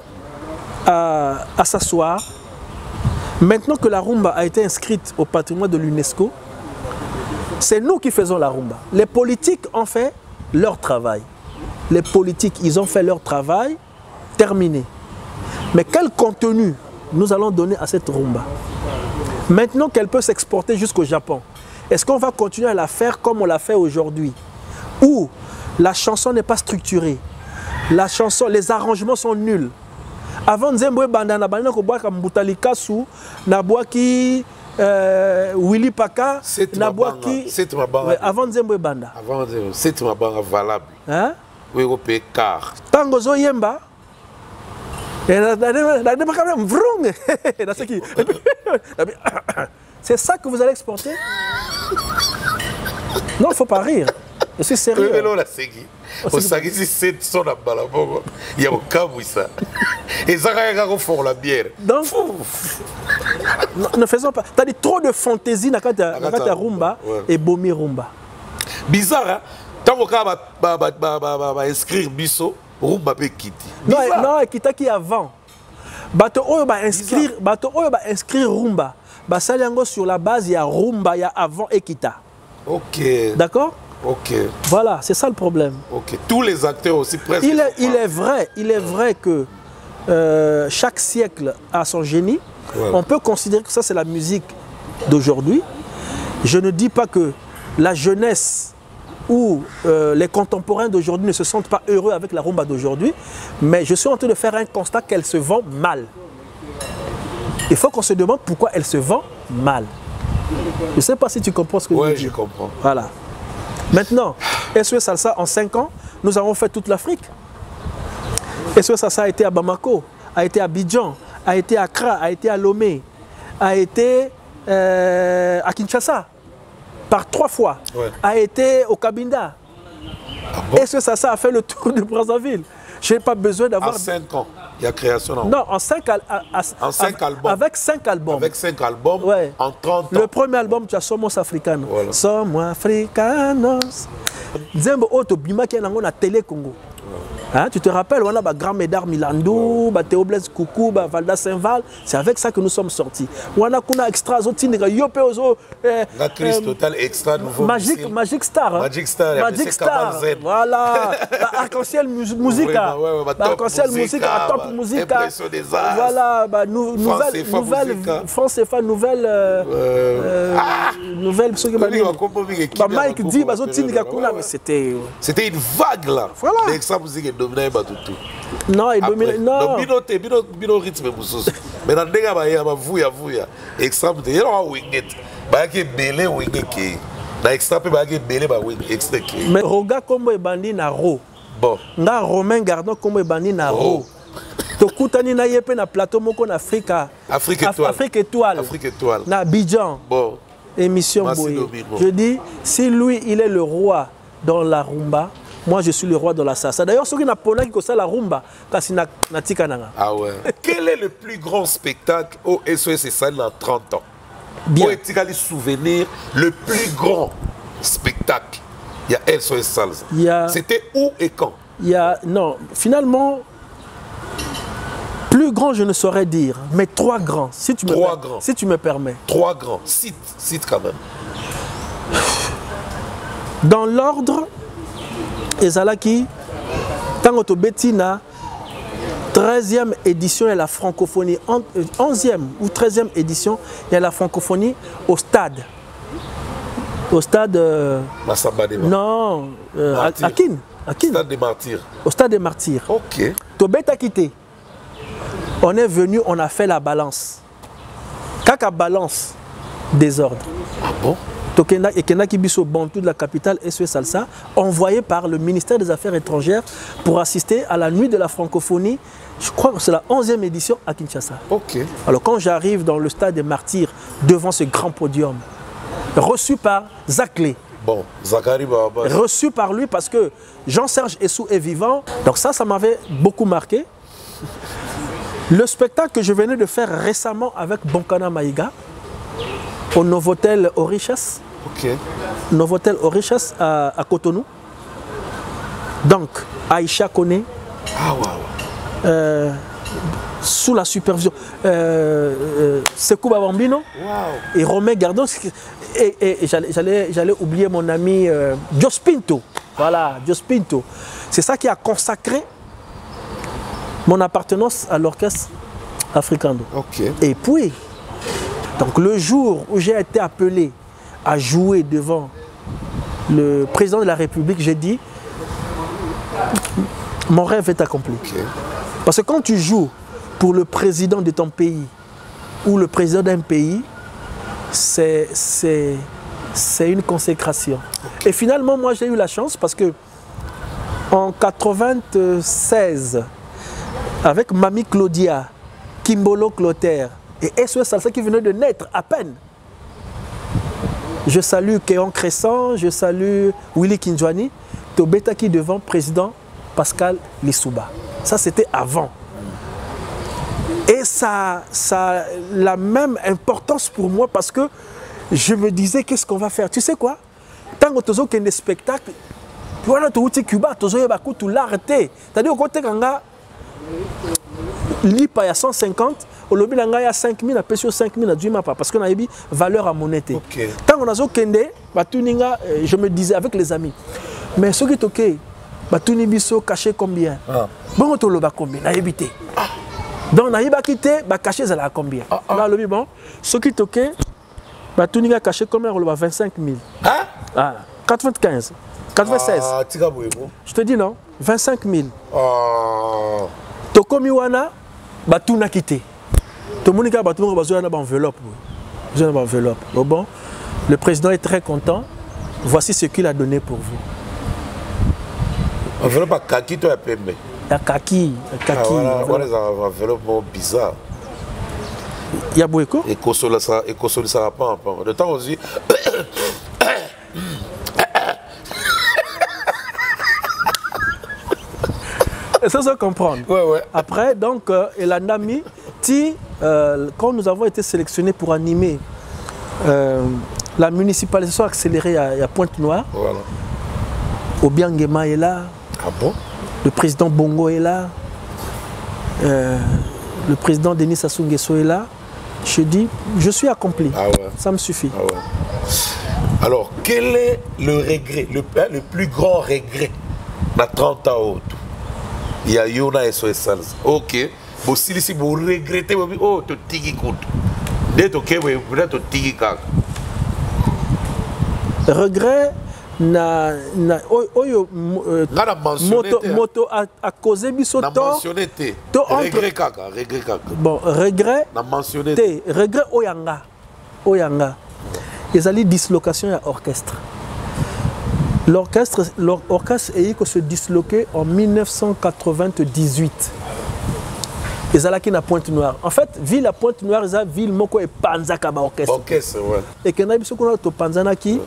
à, à s'asseoir maintenant que la rumba a été inscrite au patrimoine de l'UNESCO c'est nous qui faisons la rumba. Les politiques ont fait leur travail. Les politiques ils ont fait leur travail terminé. Mais quel contenu nous allons donner à cette rumba Maintenant qu'elle peut s'exporter jusqu'au Japon, est-ce qu'on va continuer à la faire comme on l'a fait aujourd'hui Où la chanson n'est pas structurée, la chanson, les arrangements sont nuls. Avant Nzembo Banda na banda ko Kasu, na euh, Willy Paka, na bwaki C'est Mabanga. Ouais, avant Nzembo Banda. avant c'est mabanga valable Hein? oyo pe car Tango zo yemba. Et na- na- na- na- na- na- vrung. Na seki. C'est ça que vous allez exporter? Non, il ne faut pas rire. Je suis sérieux. Donc, ne- ne faisons pas. Tu as dit trop de fantaisie dans la rumba et Bomi Rumba. bizarre ntango kaka bainscrire biso rumba mpe kiti Non, non, Kitaki avant. bato oyo bainscrire bato oyo bainscrire rumba basali yango sur la base ya rumba ya avant ekita Ok. d'accord? Ok. voilà c'est ça le problème Ok. Tous les acteurs aussi presque. il est, il est vrai il est vrai que euh, chaque siècle a son génie on peut considérer que ça c'est la musique d'aujourd'hui je ne dis pas que la jeunesse ou euh, les contemporains d'aujourd'hui ne se sentent pas heureux avec la rumba d'aujourd'hui, mais je suis en train de faire un constat qu'elle se vend mal. Il faut qu'on se demande pourquoi elle se vend mal. Je ne sais pas si tu comprends ce que je Ouais, veux je comprends. Voilà. Maintenant, SOS Salsa, en 5 ans, nous avons fait toute l'Afrique? SOS Salsa a été à Bamako, a été à Abidjan, a été à Accra, a été à Lomé, a été euh, à Kinshasa, par trois fois, Ouais. a été au Cabinda. bon? SOS Salsa a fait le tour de Brazzaville? Je n'ai pas besoin En d'avoir... 5 ans, il y a création en, Non, en 5 En cinq albums. Avec 5 albums. avec 5 albums Ouais. en 30 ans. Le premier album, tu as Somos Africanos. Voilà. Somos Africanos. Nzembo oyo tobimaki nango na télé Congo. Hein, tu te rappelles, on a ba Grand Médard Milandou, ba Théo Blaise Coucou, ba Valda Saint-Val. C'est avec ça que nous sommes sortis. On a kuna extra zo tindika yo pe ozo eh, La crise eh, totale extra nouveau. Magic. Magic Star. hein. Magic Star, Magic Star. Voilà. *laughs* Bah, Arc-en-ciel mus- Musica. Ouais, ouais, ouais, bah, Bah, Top Arc-en-ciel Top bah, des Arts. Voilà. Bah, nou- nouvelle, nouvelle, Musica. France CFA, nouvelle. euh, euh, nouvelle. bakombo mingi équipe Bah, Mike dit, ba bazotindika période, kuna, ouais, mais c'était. C'était une vague là. Voilà. L'extra musique est Après, domine. donc Non. bino te bino rythme mosusu. Mais na ndenge baya bavuya vuya extra te yelo wa winget. Bayaki ebele wenge ke na extra mpe bayaki ebele bawenge extra ke Mais Roga Kombo ebandi na ro. bon. Nga romain gardon kombo ebandi na ro. Oh. tokutani na ye mpe na plateau moko na afrika. Afrique Af- étoile. na abidjan. Bon. Émission boye. Je dis si lui il est le roi dans la rumba moi je suis le roi dans la salsa. D'ailleurs soki naponaki kosala rumba kasi na- natika nanga ah ouais. *laughs* Quel est le plus grand spectacle au SOS esali na 30 ans? Bien. oyo etikali souvenir le plus grand spectacle? Ya SOS salsa Il y a- c'était où et quand? Il y a non finalement plus grand je ne saurais dire mais trois grands si tu me, Trois grands. si tu me permets. Trois grands. Cite cite quand même. Dans l'ordre ezalaki ntango tobeti na 13e édition ya la francophonie en- euh, 11e ou 13e édition ya la francophonie au stade. Au stade euh, masamba de non euh, à, Martyrs. à Kin, à Kin, stade des martyrs. Au stade des martyrs. Ok. Tobetaki te on est venu on a fait la balance. Kaka balance désordre ah bon Tokenda ekendaki biso bantu de la capitale SOS Salsa, envoyé par le ministère des Affaires étrangères pour assister à la nuit de la francophonie. Je crois que c'est la 11e édition à Kinshasa. ok Alors quand j'arrive dans le stade des martyrs, devant ce grand podium, reçu par Zaclé, bon zakari baba reçu par lui parce que Jean-Serge Essou est vivant. Donc ça, ça m'avait beaucoup marqué. Le spectacle que je venais de faire récemment avec Bonkana Maïga, au Novotel Orichas, ok Novotel Orichas à, à Cotonou. Donc, Aïcha connaît, ah euh, sous la supervision, euh, euh, Sekou Babambino Wow. et Romain Gardon. Et, et- et j'allais- oublier mon ami euh, Jos Pinto. Voilà, Jos Pinto. C'est ça qui a consacré mon appartenance à l'orchestre africano. ok Et puis, donc le jour où j'ai été appelé à jouer devant le président de la République, j'ai dit, mon rêve est accompli. Parce que quand tu joues pour le président de ton pays ou le président d'un pays, c'est une consécration. Et finalement, moi, j'ai eu la chance parce que en 96, avec Mamie Claudia, Kimbolo Clotaire et SOS Salsa qui venait de naître à peine, je salue Kéon Crescent, je salue Willy Kinjwani, Tobeta qui devant président Pascal Lissouba. Ça, c'était avant. Et ça, ça a la même importance pour moi parce que je me disais, qu'est-ce qu'on va faire? Tu sais quoi? Tant que tu as des spectacles, wana touti cuba tozoyeba kutu l'art te c'est-à-dire okotekanga lipa ya 150 olobi na ngai ya 5000 apesi yo 5000 adwi mapa parce que nayebi valeur ya monnaie te. Ok. ntango nazokende batuni nga euh, je me disais avec les amis mais soki tokei batuni biso caché combien? Ah. bongo toloba combien? Nayebi te. Donc nayebaki te bacachet ezalaka combien? Nalobi bon soki toke batuni nga caché combien? Koloba 25 000 Hein? ah, 95 96 Ah, tika boye bo. je te dis non? 25 000 Ah. tokomi wana batunaki te. Tomoni kaka bato moko bazoya na baenveloppe bazoya na baenveloppe. Oh bon le président est très content. Voici ce qu'il a donné pour vous. Enveloppe ya kaki to ya pembe. Ya kaki ya kaki wana ezalaka enveloppe moko bizarre. Ya boyeko ekosolisaka ekosolisaka pampa de temps ozwi ça se comprendre Ouais, ouais. après donc euh, ti euh, quand nous avons été sélectionnés pour animer euh, la municipalisation accélérée à, à Pointe-Noire voilà Obiangema est là ah bon? Le président Bongo est là, euh, le président Denis Sassou Nguesso est là. Je dis, je suis accompli. ah ouais Ça me suffit. Ah ouais. Alors, quel est le regret, le, hein, le plus grand regret na 30 ans ya yo na sos salsa ok. Bosilisi boregrete bobi oyo totiki kutu. Nde toke boye peut totiki kaka. Regret, na, na, oyo- oyo euh, moto, moto a, a causé biso te. to entre- regret kaka regret kaka. Bon, regret, na mentionne te te, regret oyanga. Oyanga. ezali dislocation ya orchestre l'orchestre eyi se disloquer en 1998 ezalaki na pointe noire. En fait ville ya pointe noire eza ville moko epanzaka baorchestre orchestre. Ouais. ekendaki biso kuna topanzanaki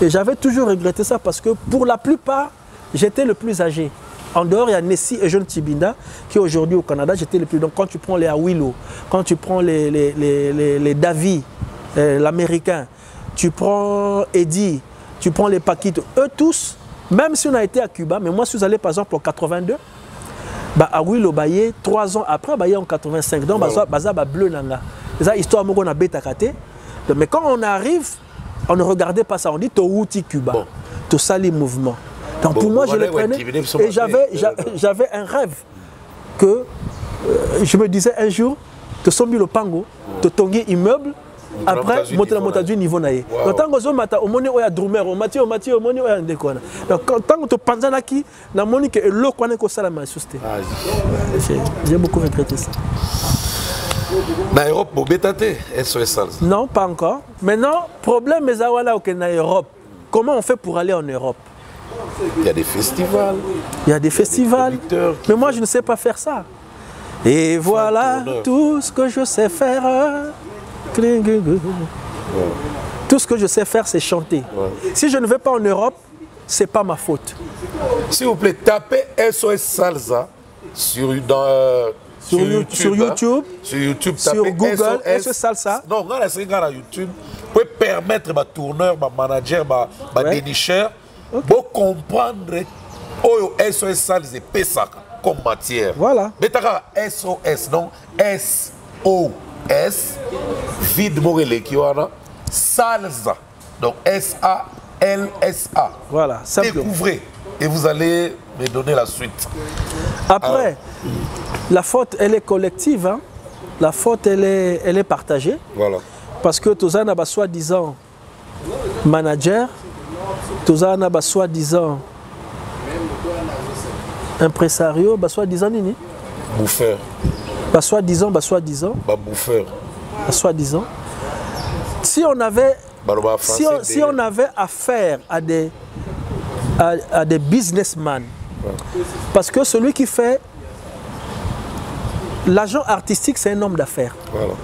et j'avais toujours regretté ça parce que pour la plupart j'étais le plus âgé. En dehors il y a Nessie et Jeune Tibinda qui aujourd'hui au Canada j'étais le plus donc quand tu prends les Awilo quand tu prends les les les, les, les Davi euh, l'américain tu prends Eddie tu prends les Paquito eux tous même si on a été à Cuba mais moi je suis allé par exemple en 82 bah Awilo baye trois ans après baye en 85 donc baza baza ba bleu nanga eza histoire moko na betaka te mais quand on arrive on ne regardait pas ça. On dit Touti Cuba. Bon. tout ça les mouvements. Donc Bon, pour moi bon, je le prenais. et j'avais un rêve que euh, je me disais un jour tosombi lopango totongi immeuble après motela niveau moto azwi niveau na ye donc ntango ozomata omoni oyo ya drumer omati omati omoni oyo ya ndeko wana donc ntango topanzanaki namoni ke eloko wana ekosalama lisusu te J'ai- j'ai beaucoup regretté ça. Na europe bobeta te sos salsa non pas encore. Maintenant problème eza wana okende na europe. Comment on fait pour aller en europe? Il y a des festivals. Il y a des festivals. Mais moi, je ne sais pas faire ça. Et voilà tout ce que je sais faire. Tout ce que je sais faire, c'est chanter. Si je ne vais pas en Europe, c'est pas ma faute. S'il vous plaît, tapez SOS Salsa sur, dans, euh, Sur You- sur hein. YouTube, sur YouTube, sur tapez Google, SOS Salsa. Non, regarde YouTube. Vous pouvez permettre ma tourneur, ma manager, ma, ma Ouais. dénicheur, de comprendre oyo SOS Salsa et comme matière. Voilà. Betaka SOS, non S-O-S, vide moreleki wana, Salsa. Donc S-A-L-S-A. Voilà, simplement. Découvrez et vous allez me donner la suite. Après, la faute, elle est collective. hein. La faute, elle est, elle est partagée. Voilà. Parce que Tozana a soi-disant manager, Tozana a soi-disant impresario, bah soi-disant nini, Bouffeur. Bah soi-disant, bah soi-disant, Bah bouffeur. bah soi-disant. Si on avait, Baloba si on, si on avait affaire à des, à, à des businessmen, parce que celui qui fait l'agent artistique, c'est un homme d'affaires. Voilà.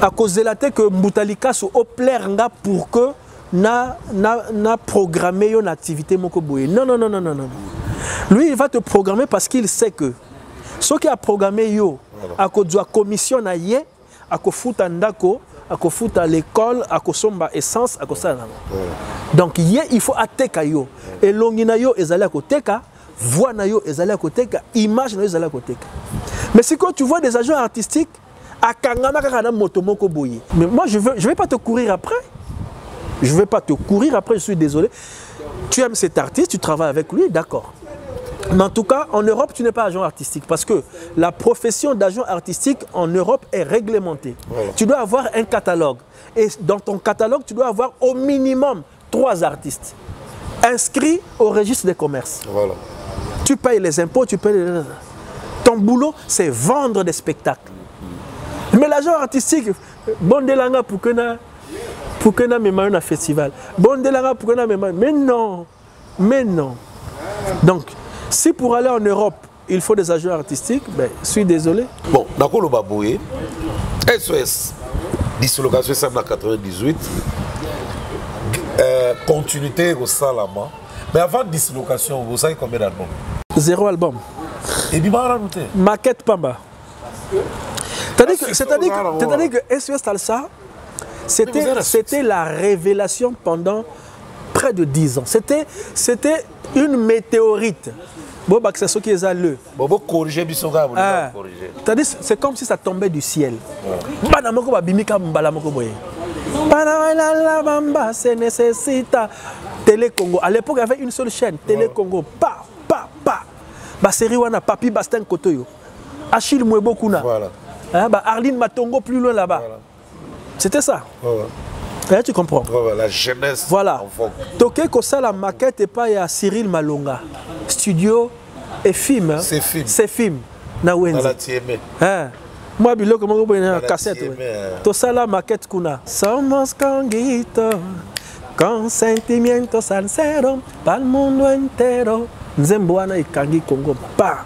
à cause de la tête que Mbutalika so plaire nga pour que na na na une activité moko boye. Non non non non non non. Lui il va te programmer parce qu'il sait que ce qui a programmé yo la commission na ye à kofuta ndako à kofuta l'école à kosomba essence à kosala. Donc ye il faut ateka yo. Elongi na yo ezali ya koteka voix na yo ezali ya koteka image na yo ezali ya koteka mais si quand tu vois des agents artistiques akangama kaka na moto moko boye. Mais moi je veux je vais pas te courir après. Je vais pas te courir après je suis désolé. Tu aimes cet artiste tu travailles avec lui d'accord mais en tout cas, en Europe, tu n'es pas agent artistique parce que la profession d'agent artistique en Europe est réglementée. Voilà. Tu dois avoir un catalogue. Et dans ton catalogue, tu dois avoir au minimum trois artistes inscrits au registre des commerces. Voilà. Tu payes les impôts, tu payes les... Ton boulot, c'est vendre des spectacles. Mais l'agent artistique, bon delanga pour que na pour que na mema un festival. Bon delanga pour que na mema. Mais non, mais non. Donc, si pour aller en Europe, il faut des agents artistiques, ben, je suis désolé. Bon, nakoloba boye SOS dislocation esambi na 98 euh, continuité ekosalama mais avant dislocation bosaki combien d'album Zéro album. nanu te Maquette Pamba. C'est-à-dire Ah, que, que SOS Talsa, vous c'était, la révélation pendant près de 10 ans. C'était une météorite. bobakisa soki eza le. Ah. C'est-à-dire c'est comme si ça tombait du ciel. Bana moko babimi ka mbala moko boye. Panalala bamba se nécessita. Télé congo. À l'époque avait une seule chaîne télé congo. Pa pa pa. Basérie wana papi bastin koto yo. Achille mwebo kuna voilà. hein, ba arline matongo plus loin là-bas. Voilà. c'était ça. Oh, ouais. Hein, tu comprends Voilà, la jeunesse Voilà. en vogue. Toke Kosala maquette et pas à Cyril Malonga. Studio et film. hein. C'est film. C'est film. Na Wenzi. nala tieme Hein. moi biloko moko boye na Voilà, cassette tieme, we. euh. tosala maquette kuna somos conguito con sentimiento sincero para el mundo entero nzembo wana ekangi congo pa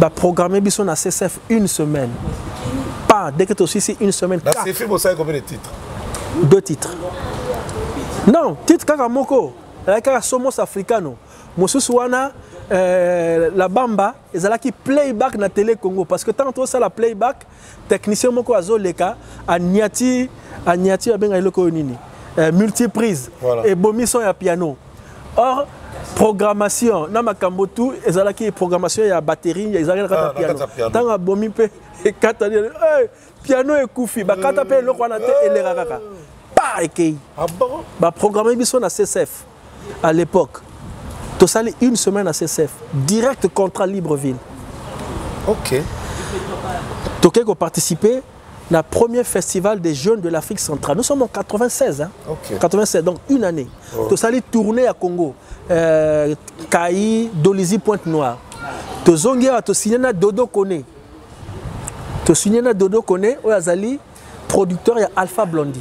baprogramme biso na csf une semaine pa dès que tosisi une semaine na ka- ces films osali combien de titres deux titres. Non titre kaka moko. Ezalaki kaka somos africano. Mosusu wana euh, la bamba ezalaki playback na télé congo. Parce que ntango tosala playback technicien moko azoleka aniati aniati abenga eloko oyo nini? Euh, multiprise. Voilà. ebomi son ya piano. Or programmation. Na makambo tu ezalaki programmation ya batterie ezalaki na kati Ah, ya na piano. kati ya piano. ntango abomi mpe *laughs* ekatani hey, piano ekufi. Bakata mpe eloko wana te eleka kaka. Pa ekei. Ah bon? Baprogramme biso na csf à l'époque tosali une semaine à csf direct contrat libreville. Ok. Toke koparticiper na premier festival des jeunes de l'afrique centrale. Nous sommes en 96 hein? Ok. 96 donc une année. Tosali tournée à congo. Euh, dolizi pointe noire tozongi awa tosigne na dodo kone. Tosigne na dodo kone oyo azali producteur ya alpha blondi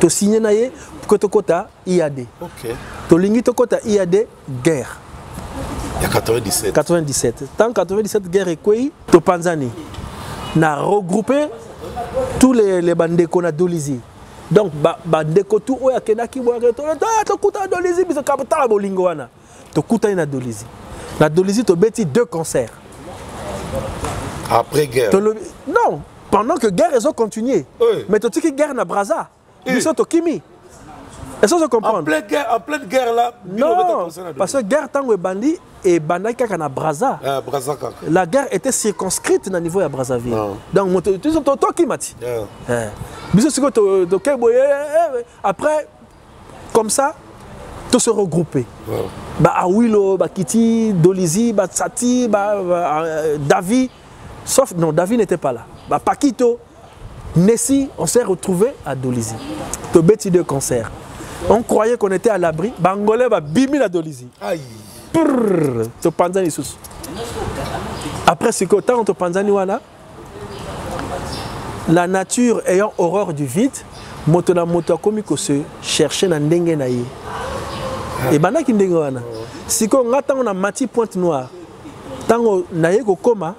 tosigne na ye po tokɔta iad ok. Tolingi tokɔta iad guerre. Ya 97 97 tant 97 guerre ekwei topanzani. Na regroupe tous les, les bandeko na dolizi donc ba- bandeko tu oyo akendaki boyake tokuta na dolizi biso tala bolingo wana. Tokutani na dolizi na dolizi tobeti deux concerts. Après guerre. Non pendant que guerre ezocontinue mais totiki guerre na braza biso tokimi Est-ce que vous comprenez En pleine guerre, en pleine guerre là, non, parce que guerre tango et bandit et bandai kaka na Braza. Ah, Braza kaka. La guerre était circonscrite na niveau ya Brazzaville. Donc tu sont toi qui mati. Ah. Eh. Biso siko to to keboye après comme ça tous se regrouper. Bah Awilo, bah Kitty, Dolizi, bah Tsati, bah euh, Davi sauf non Davi n'était pas là. Bah Paquito, Nessie, on s'est retrouvé à Dolizi. Tobeti deux concerts. On croyait qu'on était à l'abri. Bangolais babimi na dolizi aïe. Prrr, topanzani lisusu après sikoyo ntango topanzani wana la nature ayant horreur du vide moto na moto akomi kose cherche na ndenge na ye. Ebandaki ndenge wana. Sikoyo nga ntango na mati pointe noire ntango naye kokóma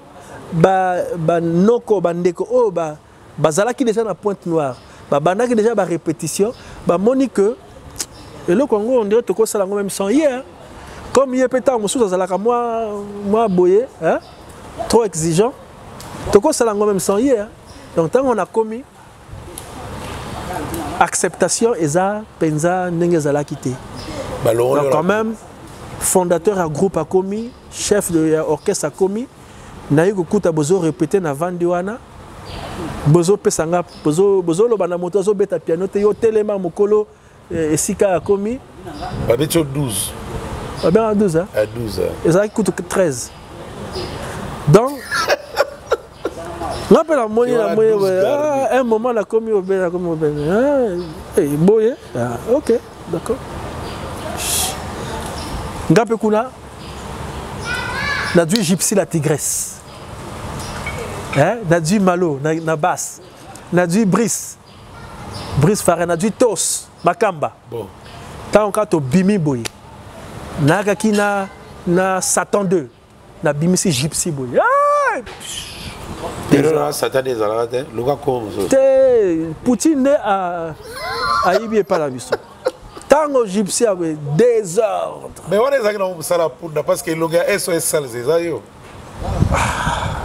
banoko bandeko oyo ba- bazalaki déjà na pointe noire babandaki déjà barépétition bamoni que eloko yango ondire tokosala yango même sans ye hein. comme ye mpe ntango mosusu azalaka mwa mwa boye hein? trop exigeant tokosala yango même sans ye hein. donc ntango nakomi acceptation eza mpenza ndenge ezalaki te balongo donc quand même fondateur ya groupe akomi chef de ya orchestre akomi naye kokuta bozorepete na vandi wana bozopesa nga bozo- bozoloba na moto azobeta piano te yo telema mokolo eh, Eh, esika akomi babeti yo 12 babengaka 12 ezalaki kutu 13 donc nga mpe namoni namoni ah, un moment nakomi obele nakomi obele. Ah, eh, boye ah, ok d'accord. Nga mpe kuna nadwi gypsy la tigresse. Nadwi malo na basse. Nadwi brice. Brice fare nadwi tos makamba bon. Ntango kaka tobimi boye nayakaki na, na satan 2 nabimisi gypsy boye Ah! te poutine nde ayibi epai na biso ntango gypsy aboye désordre. Mais wana ezalaki na mosala mpunda parce que elongo ya sos sales eza yo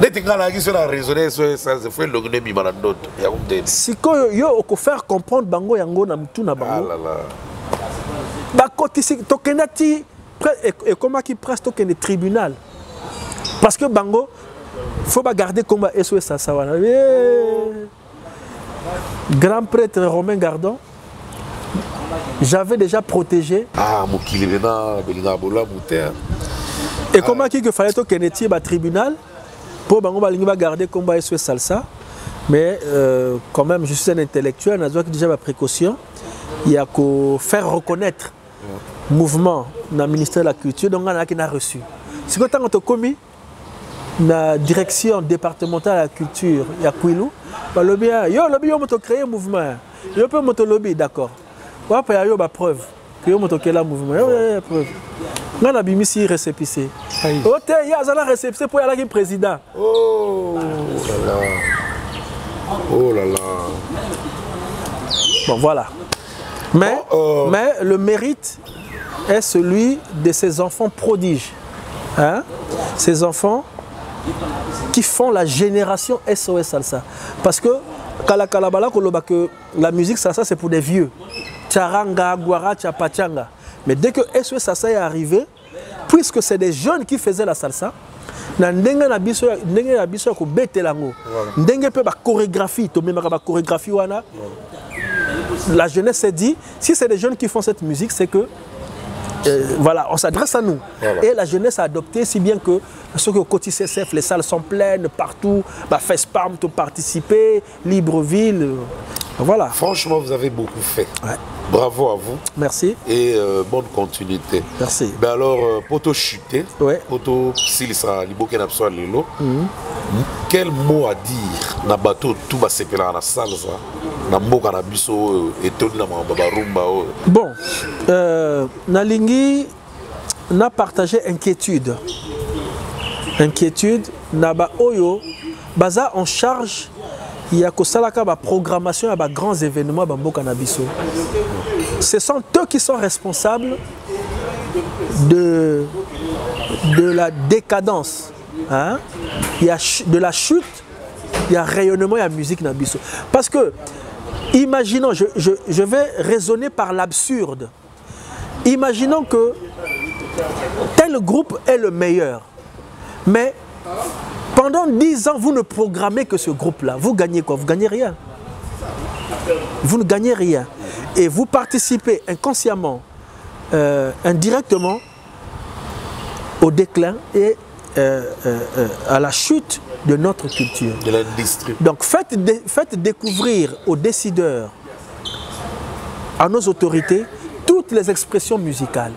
neti ngai nayaki so na raisonne sos sales fo elongi nde ebima na ndoto yango mteni sikoyo yo okofaire comprendre bango yango na mutu na bango. Alala bakotisi tokende ti pre- ek- ekomaki presque tokende tribunal. Parce que bango faut bagarder komba eso esasa wana Eh, grand prêtre romain gardon j'avais déjà protégé. Ah mokili pena belingaka bolamu te ekomaki ke fallait tokende ti batribunal mpo bango balingi bagarder komba eso esalsa mais euh, quand même je suis un intellectuel nazwaki déjà baprécaution ya kofaire reconnaître mouvement na ministère de la culture. Donc nga nayaki na reçu. Sikoyo ntango tokomi na direction départementale ya culture ya kwilu balobi ah, yo olobi yo moto créé mouvement. Yo mpe moto olobi d'accord. Wapa ya yo bapreuve ke yo moto okela mouvement. Yo ya preuve nga nabimisi récépissé o te ye aza na récépissé mpo alaki président oh là là oh là là Bon, voilà. Mais, Bon, euh, mais le mérite est celui de ces enfants prodiges. Hein? Ces enfants qui font la génération SOS Salsa. Parce que Kala Kalabala Koloba, que la musique salsa c'est pour des vieux. Tcharanga, Guara, Tchapachanga. Mais dès que SOS Salsa est arrivé, puisque c'est des jeunes qui faisaient la salsa, na ndenge na biso ndenge na biso tomemaka bachorégraphie wana la jeunesse s'est dit, si c'est des jeunes qui font cette musique, c'est que euh, voilà, on s'adresse à nous. Voilà. Et la jeunesse a adopté, si bien que ceux qui au côté CCF, les salles sont pleines partout, bah, FESPAM, tout participer, Libreville. euh, voilà, franchement vous avez beaucoup fait Ouais. bravo à vous merci. et euh, bonne continuité Merci. ben alors euh, po tochute Ouais. po tosilisa liboke na biso ya lelo quel mot à dire? Na bato tu basepelaka na salsa na mboka na biso oyo etondi na makambo ya barumba oyo Bon, euh, Nalingi n'a partagé inquiétude. Inquiétude, Naba Oyo, Baza en charge, il y a que Salaka, ba programmation, à grands événements, ba Mboka na biso. Ce sont eux qui sont responsables de, de la décadence. Hein? Il y a ch- de la chute, il y a rayonnement, il y a musique na biso. Parce que Imaginons, je, je- je vais raisonner par l'absurde. Imaginons que tel groupe est le meilleur. Mais pendant 10 ans, vous ne programmez que ce groupe-là. Vous gagnez quoi? Vous gagnez rien. Vous ne gagnez rien. Et vous participez inconsciemment, euh, indirectement, au déclin et euh, euh, à la chute de notre culture. de l'industrie Donc faites, dé- faites découvrir aux décideurs, à nos autorités, toutes les expressions musicales.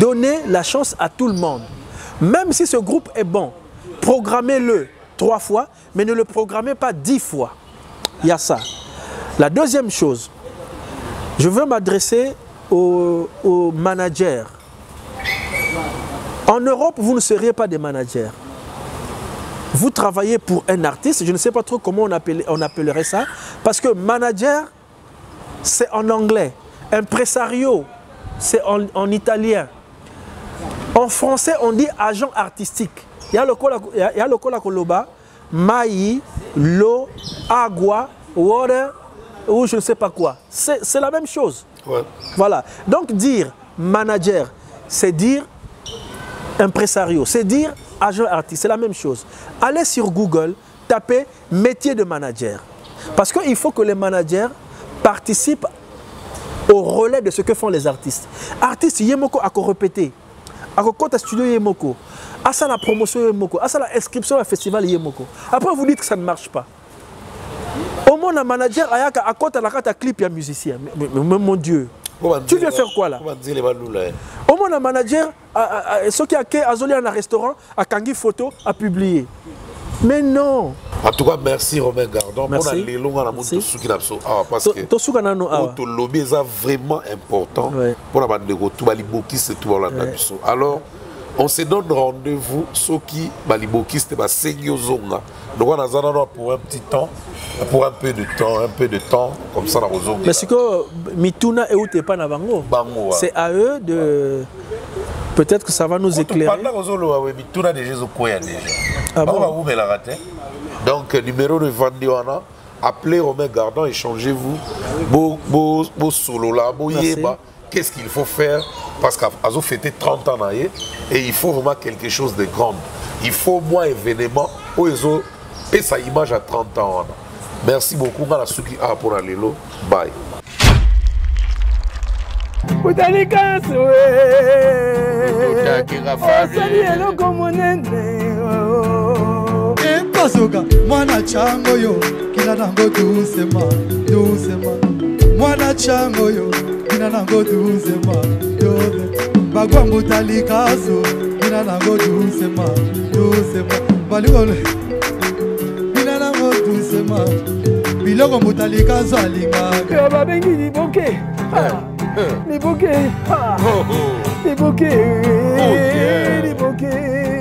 Donnez la chance à tout le monde. Même si ce groupe est bon, programmez-le trois fois, mais ne le programmez pas dix fois. Il y a ça. La deuxième chose, je veux m'adresser aux, managers. En Europe, vous ne seriez pas des managers vous travaillez pour un artiste, je ne sais pas trop comment on, appellerait ça, parce que manager, c'est en anglais, impresario, c'est en italien. En français, on dit agent artistique. Il y a le kola- koloba, maï, l'eau, agua, water, ou je ne sais pas quoi. C'est la même chose. ouais. Voilà. Donc dire manager, c'est dire impresario, c'est dire agent artiste, c'est la même chose. Allez sur Google, tapez métier de manager. Parce qu'il faut que les managers participent au relais de ce que font les artistes. Artistes, yemoko a répété. A à studio yemoko. À ça la promotion yemoko. À ça la inscription au festival yemoko. Après vous dites que ça ne marche pas. Au moins un manager ayaka à côté la carte clip ya musicien. Mais, mon Dieu. Tu viens faire quoi là? Au moins un manager ce qui a que azoli un restaurant a kangi photo a publié. Mais non. en tout cas merci romain gardon. Mpona lelo nga na moni tosuki na biso awa ah, parcetosuka nano awa ah. tolobi eza vraiment important mpona bandeko tu balibokisi tu balanda biso alors on se donne rendez-vous soki balibokisi te basengi ozonga donc wana aza nano pour un petit temps pour un peu de temps un peu de temps comme ça na kozonga mais sikoyo mituna euti epai na bango bango c'est à eux de peut-être que ça va nous éclairer. pendant kozoloba mituna déjà ezokwea déjà? Ah bango bakumelaka te donc euh, numéro de vandi wana appelez romain gardon échangez-vous. Bo- bo- bosolola boyeba qu'est-ce qu'il faut faire? Parce qu'azo fêté 30 ans na ye et il faut vraiment quelque chose de grand il faut moins événement oyo ezopesa image à 30 ans wana. Merci beaucoup nga na suki a mpona lelo bye. Otali kasi osali eloko monene epasoka mwana chango yo kina nango dusema dusema mwana chango yo kina nango dusema duse bagwambuta likaso kina nango dusema dusema balikole kina nango dusema biloko mbuta likaso alingaka. Babengi liboke. Liboke. Liboke. Liboke